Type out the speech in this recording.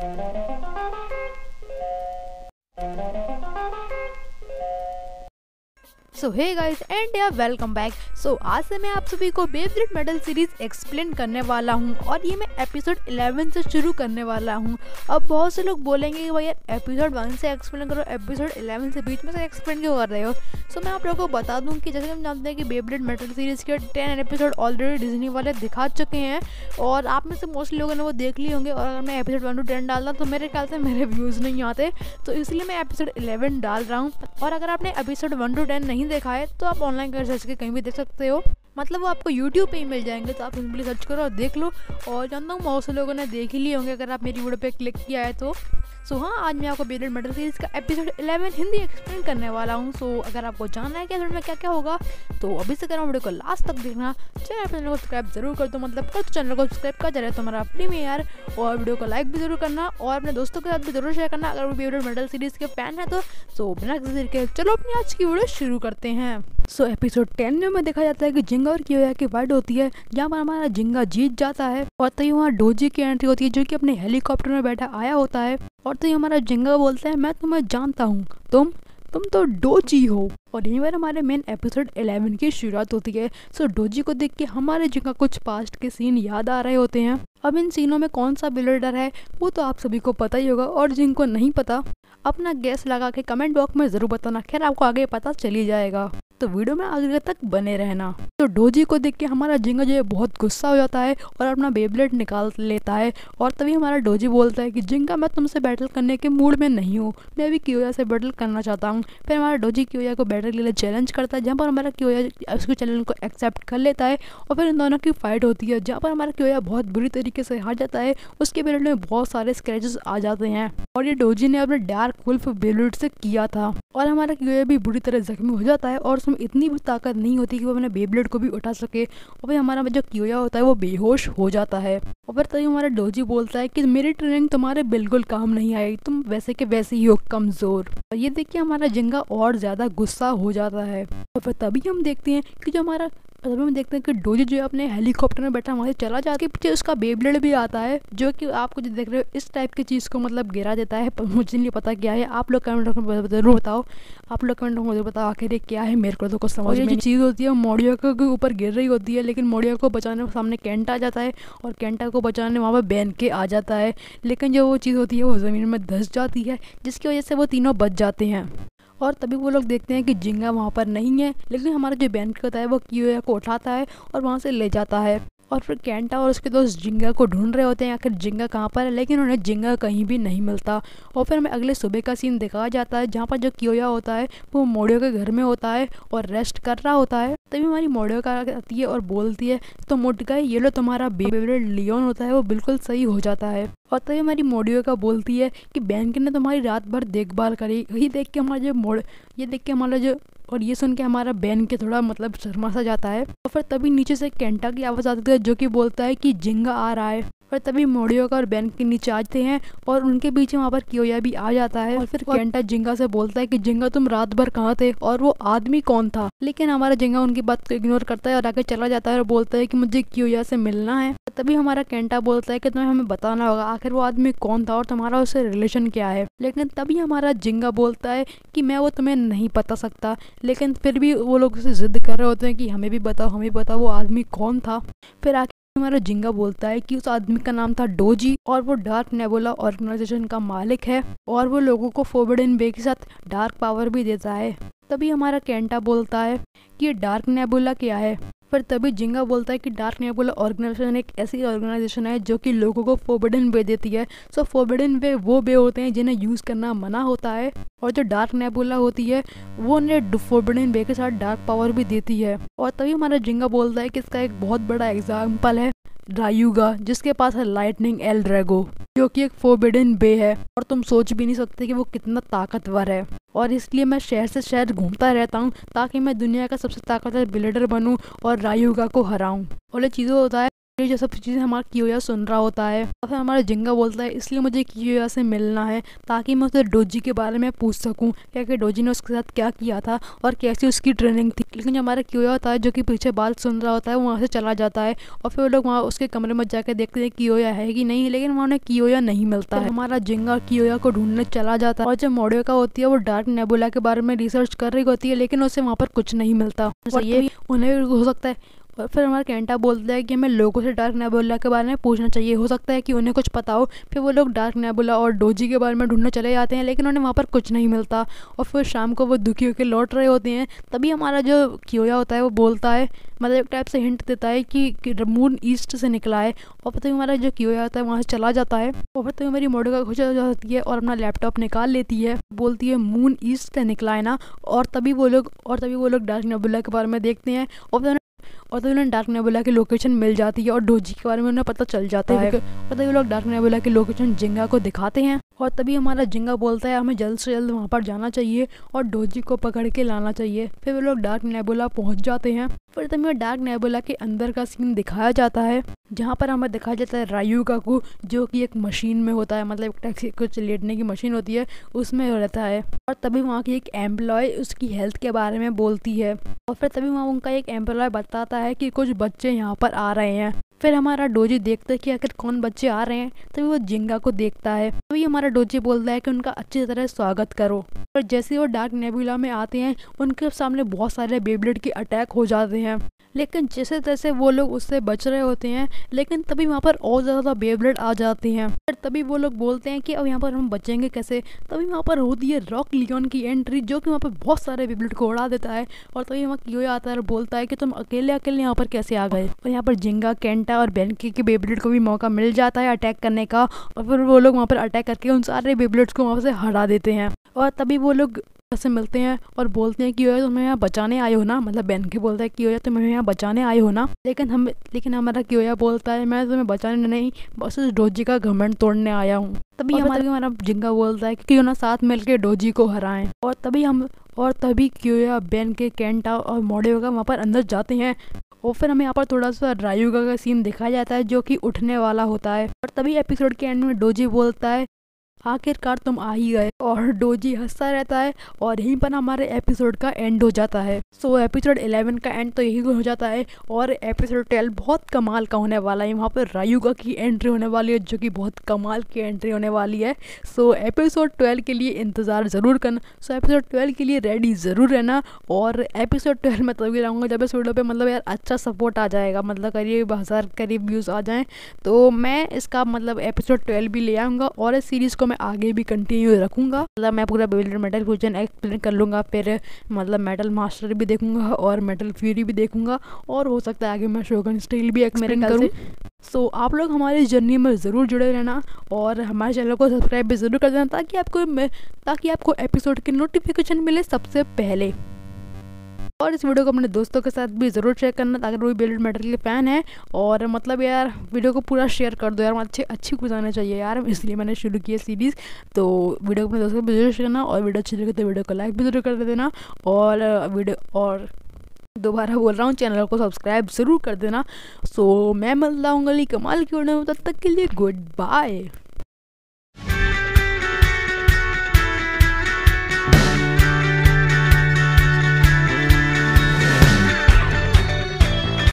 Thank you. So hey guys and yeah welcome back so आज से मैं आप सभी को बेब्लेट मेडल सीरीज़ एक्सप्लेन करने वाला हूँ और ये मैं एपिसोड 11 से शुरू करने वाला हूँ। अब बहुत से लोग बोलेंगे कि भाई यार एपिसोड 1 से एक्सप्लेन करो एपिसोड 11 से बीच में से एक्सप्लेन क्यों कर रहे हो? सो so, मैं आप लोगों को बता दूँ कि जैसे हम जानते हैं कि बेब्लेट मेडल सीरीज़ के टेन एपिसोड ऑलरेडी डिजनी वाले दिखा चुके हैं और आप में से मोस्टली लोगों ने वो देख लिए होंगे और अगर मैं एपिसोड वन टू टेन डालता तो मेरे ख्याल से मेरे व्यूज़ नहीं आते। तो इसलिए मैं एपिसोड इलेवन डाल रहा हूँ और अगर आपने एपिसोड वन टू टेन नहीं देखा है तो आप ऑनलाइन कर सर्च के कहीं भी देख सकते हो। मतलब वो आपको यूट्यूब पे ही मिल जाएँगे तो आप सिंपली सर्च करो और देख लो। और जानता हूँ, बहुत से लोगों ने देख ही लिए होंगे, अगर आप मेरी वीडियो पे क्लिक किया है तो। सो हाँ आज मैं आपको बेरेड मेडल सीरीज़ का एपिसोड 11 हिंदी एक्सप्लेन करने वाला हूँ। सो अगर आपको जानना है कि एपिसोड में क्या क्या होगा तो अभी से करो वीडियो को लास्ट तक देखना, चैनल चैनल को सब्सक्राइब ज़रूर कर दो। मतलब कर तो चैनल को सब्सक्राइब कर जाए तो हमारा फ्री में यार। और वीडियो को लाइक भी ज़रूर करना और अपने दोस्तों के साथ भी ज़रूर शेयर करना। अगर वो बेरेड मेडल सीरीज़ के फ़ैन है तो सो बिना किसी के चलो अपनी आज की वीडियो शुरू करते हैं। सो एपिसोड टेन में देखा जाता है कि जिंगा और कियोया की फाइट होती है, जहाँ पर हमारा जिंगा जीत जाता है, और तभी वहाँ डोजी की एंट्री होती है, जो कि अपने हेलीकॉप्टर में बैठा आया होता है, और तो हमारा जिंगा बोलता है, मैं तुम्हें जानता हूँ, तुम तुम तो डोजी हो। और यहीं पर हमारे मेन एपिसोड 11 की शुरुआत होती है। सो डोजी को देख के हमारे जिंगा कुछ पास्ट के सीन याद आ रहे होते हैं। अब इन सीनों में कौन सा बिल्डर है, वो तो आप सभी को पता ही होगा, और जिनको नहीं पता, अपना गैस लगा के कमेंट बॉक्स में ज़रूर बताना, खैर आपको आगे पता चली जाएगा। तो वीडियो में आगे तक बने रहना। तो डोजी को देख के हमारा जिंगा जो है बहुत गुस्सा हो जाता है और अपना बेबलेट निकाल लेता है और तभी हमारा डोजी बोलता है कि जिंगा मैं तुमसे बैटल करने के मूड में नहीं हूँ। मैं भी क्योया से बैटल करना चाहता हूँ। फिर हमारा डोजी क्योया को बैटल के लिए चैलेंज करता है, जहाँ पर हमारा क्योया उसके चैलेंज को एक्सेप्ट कर लेता है और फिर इन दोनों की फाइट होती है, जहाँ पर हमारा क्योया बहुत बुरी तरीके से हार जाता है। उसके बेलेट में बहुत सारे स्क्रैचेस आ जाते हैं और ये डोजी ने अपने डार्क वुल्फ बेलेट से किया था और हमारा क्योया भी बुरी तरह जख्मी हो जाता है और उसमें इतनी भी ताकत नहीं होती कि वो अपने बेबलेट को भी उठा सके। और फिर हमारा जो क्योया होता है, वो बेहोश हो जाता है। और फिर तभी हमारा डोजी बोलता है कि, मेरी ट्रेनिंग तुम्हारे बिल्कुल काम नहीं आई। तुम वैसे के वैसे ही हो, कमज़ोर। और ये देख के हमारा जिंगा और ज़्यादा गुस्सा हो जाता है। और फिर तभी हम देखते हैं कि जो हमारा तभी हम देखते हैं कि डोजी जो है अपने हेलीकॉप्टर में बैठा वहाँ से चला जाता है। पीछे उसका बेबलेट भी आता है जो कि आपको जो देख रहे हो इस टाइप की चीज़ को मतलब गिरा देता है पर मुझे नहीं पता क्या है। आप लोग कमेंट में ज़रूर बताओ। आप लोग कमेंट में ज़रूर बताओ आखिर ये क्या है मेरे को तो कुछ समझ में चीज़ होती है मोडिया के ऊपर गिर रही होती है लेकिन मोडिया को बचाने के सामने कैंटा आ जाता है और कैंटा को बचाने वहाँ पर बैन के आ जाता है। लेकिन जो वो चीज़ होती है वो ज़मीन में धस जाती है जिसकी वजह से वो तीनों बच जाते हैं। और तभी वो लोग देखते हैं कि जिंगा वहाँ पर नहीं है, लेकिन हमारा जो बैंक होता है वो की को उठाता है और वहाँ से ले जाता है। और फिर कैंटा और उसके दोस्त जिंगा को ढूंढ रहे होते हैं, आखिर जिंगा कहाँ पर है? लेकिन उन्हें जिंगा कहीं भी नहीं मिलता। और फिर हमें अगले सुबह का सीन दिखाया जाता है, जहाँ पर जो कियोया होता है, वो मोडियो के घर में होता है और रेस्ट कर रहा होता है। तभी हमारी मोडियो का आती है और बोलती है तो मोट गए, ये लो तुम्हारा बेबी लियोन होता है, वो बिल्कुल सही हो जाता है। और तभी हमारी मोडियो का बोलती है कि बैंक ने तुम्हारी रात भर देखभाल करी यही देख के हमारा जो मोड़ ये देख के हमारा जो, और ये सुन के हमारा बैन के थोड़ा मतलब शर्मा सा जाता है। और फिर तभी नीचे से कैंटा की आवाज़ आती है जो कि बोलता है कि जिंगा आ रहा है। और तभी मोडियो का और बैन के नीचे आते हैं और उनके पीछे वहाँ पर कियोया भी आ जाता है। और फिर कैंटा जिंगा से बोलता है कि जिंगा तुम रात भर कहाँ थे? और वो आदमी कौन था? लेकिन हमारा जिंगा उनकी बात को इग्नोर करता है और आगे चला जाता है और बोलता है कि मुझे कियोया से मिलना है। तभी हमारा कैंटा बोलता है कि तुम्हें हमें बताना होगा आखिर वो आदमी कौन था और तुम्हारा उससे रिलेशन क्या है? लेकिन तभी हमारा जिंगा बोलता है कि मैं वो तुम्हें नहीं बता सकता। लेकिन फिर भी वो लोग उसे जिद कर रहे होते हैं कि हमें भी बताओ हमें बताओ वो आदमी कौन था? फिर आखिर हमारा जिंगा बोलता है कि उस आदमी का नाम था डोजी और वो डार्क नेबोला ऑर्गेनाइजेशन का मालिक है और वो लोगों को फोर्बिडन बे के साथ डार्क पावर भी देता है। तभी हमारा कैंटा बोलता है कि ये डार्क नेबुला क्या है? पर तभी जिंगा बोलता है कि डार्क नेबुला ऑर्गेनाइजेशन एक ऐसी ऑर्गेनाइजेशन है जो कि लोगों को फोर्बिडन वे देती है। सो फोर्बिडन वे वो वे होते हैं जिन्हें यूज़ करना मना होता है और जो डार्क नेबुला होती है वो उन्हें फोर्बिडन वे के साथ डार्क पावर भी देती है। और तभी हमारा जिंगा बोलता है कि इसका एक बहुत बड़ा एग्ज़ाम्पल है। रायुगा, जिसके पास है लाइटनिंग एल ड्रैगो जो कि एक फोबिडन बे है, और तुम सोच भी नहीं सकते कि वो कितना ताकतवर है। और इसलिए मैं शहर से शहर घूमता रहता हूँ, ताकि मैं दुनिया का सबसे ताकतवर बिल्डर बनूँ और रायुगा को हराऊँ। और ये चीज़ों होता है ये सब चीज़ें हमारा कियोया सुन रहा होता है और फिर हमारा जिंगा बोलता है इसलिए मुझे कियोया से मिलना है ताकि मैं उसे डोजी के बारे में पूछ सकूँ क्या कि डोजी ने उसके साथ क्या किया था और कैसी उसकी ट्रेनिंग थी। लेकिन जो हमारा कियोया होता है जो कि पीछे बाल सुन रहा होता है वहाँ से चला जाता है और फिर वो लोग वहाँ उसके कमरे में जाकर देखते हैं कियोया है कि नहीं लेकिन वहाँ उन्हें कियोया नहीं मिलता है। हमारा जिंगा कियोया को ढूँढने चला जाता है और जो मोडियो का होती है वो डार्क नेबुला के बारे में रिसर्च कर रही होती है लेकिन उसे वहाँ पर कुछ नहीं मिलता। ये उन्हें हो सकता है और फिर हमारा कैंटा बोलता है कि हमें लोगों से डार्क नेबुला के बारे में पूछना चाहिए। हो सकता है कि उन्हें कुछ पता हो फिर वो लोग डार्क नेबुला और डोजी के बारे में ढूँढने चले जाते हैं लेकिन उन्हें वहाँ पर कुछ नहीं मिलता। और फिर शाम को वो दुखी होकर लौट रहे होते हैं। तभी हमारा जो कियोया होता है वो बोलता है मतलब एक टाइप से हिंट देता है कि, मून ईस्ट से निकला है। और फिर हमारा जो कियोया होता है वहाँ से चला जाता है। और फिर तभी मेरी मोडो का खुश हो जाती है और अपना लैपटॉप निकाल लेती है। बोलती है मून ईस्ट से निकला है ना? और तभी वो लोग और तभी वो लोग डार्क नेबुला के बारे में देखते हैं। और और तभी उन्हें डार्क नेबुला की लोकेशन मिल जाती है और डोजी के बारे में उन्हें पता चल जाता है और तभी लोग डार्क नेबुला की लोकेशन जिंगा को दिखाते हैं और तभी हमारा जिंगा बोलता है हमें जल्द से जल्द वहाँ पर जाना चाहिए और डोजी को पकड़ के लाना चाहिए। फिर वो लोग डार्क नेबुला पहुँच जाते हैं। फिर तभी डार्क नेबुला के अंदर का सीन दिखाया जाता है जहाँ पर हमें दिखाया जाता है रायू का को जो कि एक मशीन में होता है मतलब एक टैक्सी कुछ लेटने की मशीन होती है उसमें रहता है। और तभी वहाँ की एक एम्प्लॉय उसकी हेल्थ के बारे में बोलती है। और फिर तभी वहाँ उनका एक एम्प्लॉय बताता है कि कुछ बच्चे यहाँ पर आ रहे हैं। फिर हमारा डोजी देखता है कि आखिर कौन बच्चे आ रहे हैं, तभी वो जिंगा को देखता है। तभी हमारा डोजी बोलता है कि उनका अच्छी तरह स्वागत करो। और जैसे वो डार्क नेबुला में आते हैं, उनके सामने बहुत सारे बेबलेट के अटैक हो जाते हैं। लेकिन जैसे तैसे वो लोग उससे बच रहे होते हैं, लेकिन तभी वहाँ पर और ज़्यादा बेबलेट आ जाती हैं। तभी वो लोग बोलते हैं कि अब यहाँ पर हम बचेंगे कैसे? तभी वहाँ पर होती है रॉक लियोन की एंट्री जो कि वहाँ पर बहुत सारे बेबलेट को उड़ा देता है। और तभी वहाँ क्यों आता है और बोलता है कि तुम अकेले अकेले यहाँ पर कैसे आ गए? और यहाँ पर जिंगा कैंटा और बेनकी के बेबलेट को भी मौका मिल जाता है अटैक करने का। और फिर वो लोग वहाँ पर अटैक करके उन सारे बेबलेट्स को वहाँ से हरा देते हैं। और तभी वो लोग से मिलते हैं और बोलते हैं कि हो तुम्हें यहाँ बचाने आए हो ना? मतलब बहन के बोलता है कि हो तुम्हें यहाँ बचाने आए हो ना? लेकिन हम लेकिन हमारा क्यों बोलता है मैं तुम्हें बचाने नहीं बस उस डोजी का घमंड तोड़ने आया हूँ। तभी हमारा हमारा जिंगा बोलता है कि क्यों ना साथ मिलकर डोजी को हराएँ? और तभी हम और तभी क्योया बेन के कैंटा और मोडे का वहाँ पर अंदर जाते हैं। और फिर हमें यहाँ पर थोड़ा सा रायुगा का सीन दिखाया जाता है जो कि उठने वाला होता है। और तभी एपिसोड के एंड में डोजी बोलता है आखिरकार तुम आ ही गए और डोजी हंसता रहता है और यहीं पर हमारे एपिसोड का एंड हो जाता है। सो so, एपिसोड 11 का एंड तो यही हो जाता है और एपिसोड 12 बहुत कमाल का होने वाला है। वहाँ पर रायुगा की एंट्री होने वाली है जो कि बहुत कमाल की एंट्री होने वाली है। सो so, एपिसोड 12 के लिए इंतज़ार ज़रूर करना। सो so, एपिसोड 12 के लिए रेडी ज़रूर रहना और एपिसोड ट्वेल्व में तभी लाऊँगा जब इस वीडियो पर मतलब यार अच्छा सपोर्ट आ जाएगा। मतलब करीब हज़ार करीब व्यूज़ आ जाएँ। तो मैं इसका मतलब एपिसोड ट्वेल्व भी ले आऊँगा और इस सीरीज़ को मैं आगे भी कंटिन्यू रखूँगा। मतलब मैं पूरा बेबल मेटल फ्यूजन एक्सप्लेन कर लूँगा फिर मतलब मेटल मास्टर भी देखूँगा और मेटल फ्यूरी भी देखूँगा और हो सकता है आगे मैं शोगन स्टील भी एक्सप्लेन करूँ। सो so, आप लोग हमारी जर्नी में ज़रूर जुड़े रहना और हमारे चैनल को सब्सक्राइब भी ज़रूर कर देना ताकि आपको ताकि आपको एपिसोड की नोटिफिकेशन मिले सबसे पहले। और इस वीडियो को अपने दोस्तों के साथ भी ज़रूर शेयर करना अगर वो बेल्ट मेटल के फ़ैन है। और मतलब यार, वीडियो को पूरा शेयर कर दो यार अच्छे, अच्छी कुछ आना चाहिए यार। इसलिए मैंने शुरू किया सीरीज़ तो वीडियो को अपने दोस्तों को ज़रूर शेयर करना और वीडियो अच्छी लगे तो वीडियो को लाइक भी ज़रूर कर देना। और वीडियो, और दोबारा बोल रहा हूँ, चैनल को सब्सक्राइब ज़रूर कर देना। सो मैं मिलता हूँ गली कमाल की वीडियो तब तक के लिए गुड बाय